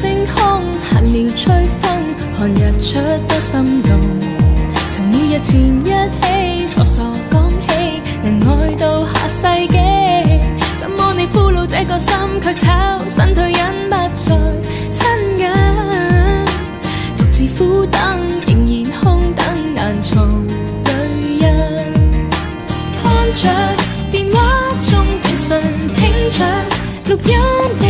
星空闲聊吹风，看日出多心动。曾每日缠一起，傻傻讲起能爱到下世纪。怎么你俘虏这个心，却抽身退隐不再亲近？独自苦等，仍然空等难藏泪人。看着电话中短讯，听着录音。